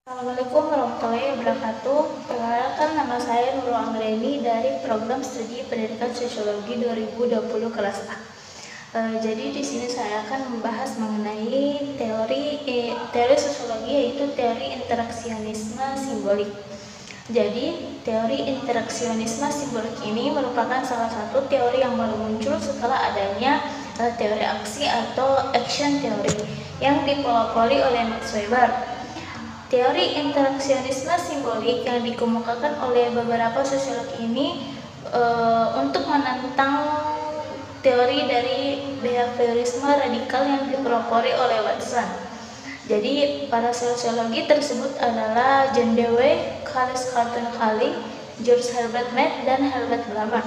Assalamualaikum warahmatullahi wabarakatuh. Perkenalkan nama saya Nurul Anggreni dari Program Studi Pendidikan Sosiologi 2020 kelas A. E, jadi di sini saya akan membahas mengenai teori e, teori sosiologi yaitu teori interaksionisme simbolik. Jadi, teori interaksionisme simbolik ini merupakan salah satu teori yang baru muncul setelah adanya uh, teori aksi atau action theory yang dipelopori oleh Max Weber. Teori interaksionisme simbolik yang dikemukakan oleh beberapa sosiolog ini e, untuk menentang teori dari behaviorisme radikal yang dipelopori oleh Watson. Jadi para sosiologi tersebut adalah John Dewey, Carlos Carlton Cali, George Herbert Mead, dan Herbert Blammer.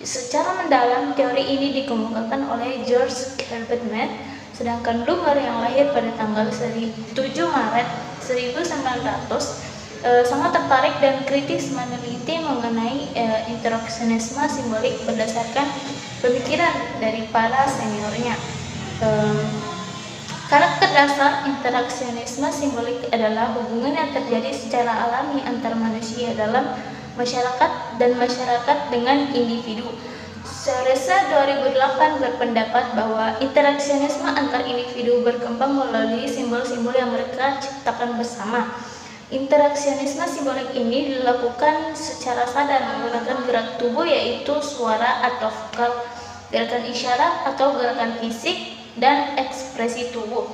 Secara mendalam teori ini dikemukakan oleh George Herbert Mead, sedangkan Blumer yang lahir pada tanggal 7 Maret 1900 eh, sangat tertarik dan kritis meneliti mengenai eh, interaksionisme simbolik berdasarkan pemikiran dari para seniornya. Eh, karakter dasar interaksionisme simbolik adalah hubungan yang terjadi secara alami antar manusia dalam masyarakat dan masyarakat dengan individu Seresa 2008 berpendapat bahwa interaksionisme antar individu berkembang melalui simbol-simbol yang mereka ciptakan bersama. Interaksionisme simbolik ini dilakukan secara sadar menggunakan gerak tubuh yaitu suara atau vokal, gerakan isyarat atau gerakan fisik, dan ekspresi tubuh.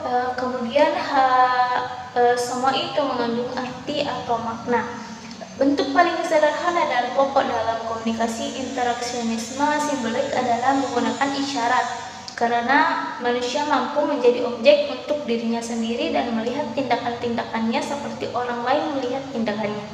E, kemudian ha, e, semua itu mengandung arti atau makna. Bentuk paling sederhana dan pokok dalam komunikasi interaksionisme simbolik adalah menggunakan isyarat karena manusia mampu menjadi objek untuk dirinya sendiri dan melihat tindakan-tindakannya seperti orang lain melihat tindakannya.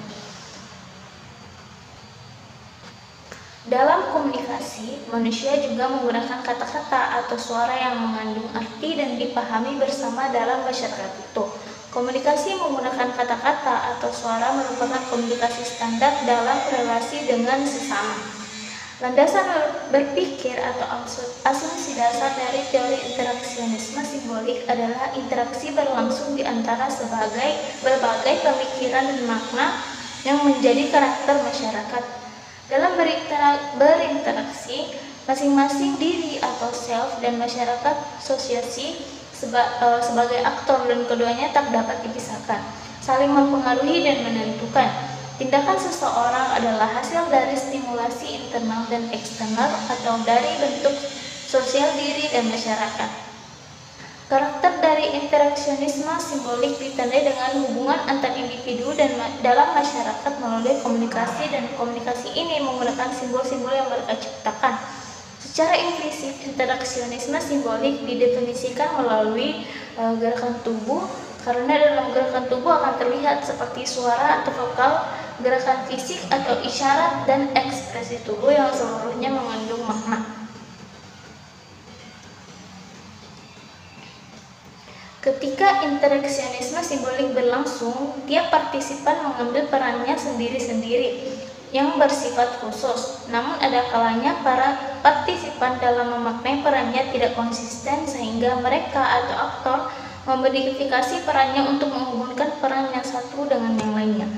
Dalam komunikasi, manusia juga menggunakan kata-kata atau suara yang mengandung arti dan dipahami bersama dalam masyarakat itu. Komunikasi menggunakan kata-kata suara merupakan komunikasi standar dalam relasi dengan sesama. Landasan berpikir atau asumsi dasar dari teori interaksionisme simbolik adalah interaksi berlangsung di antara sebagai berbagai pemikiran dan makna yang menjadi karakter masyarakat. Dalam berinteraksi, masing-masing diri atau self dan masyarakat sosiasi uh, sebagai aktor dan keduanya tak dapat dipisahkan, saling mempengaruhi dan menentukan. Tindakan seseorang adalah hasil dari stimulasi internal dan eksternal atau dari bentuk sosial diri dan masyarakat. Karakter dari interaksionisme simbolik ditandai dengan hubungan antar individu dan ma dalam masyarakat melalui komunikasi dan komunikasi ini menggunakan simbol-simbol yang mereka ciptakan. Secara implisit, interaksionisme simbolik didefinisikan melalui e, gerakan tubuh karena dalam gerakan tubuh akan terlihat seperti suara atau vokal, gerakan fisik atau isyarat dan ekspresi tubuh yang seluruhnya mengandung makna. Ketika interaksionisme simbolik berlangsung, tiap partisipan mengambil perannya sendiri-sendiri yang bersifat khusus. Namun ada kalanya para partisipan dalam memaknai perannya tidak konsisten sehingga mereka atau aktor memodifikasi perannya untuk menghubungkan peran yang satu dengan yang lainnya.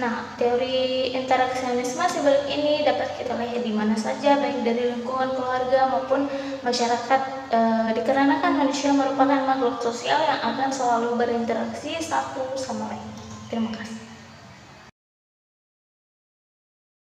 Nah, teori interaksionisme sebalik ini dapat kita lihat di mana saja, baik dari lingkungan keluarga maupun masyarakat, e, dikarenakan manusia merupakan makhluk sosial yang akan selalu berinteraksi satu sama lain. Terima kasih.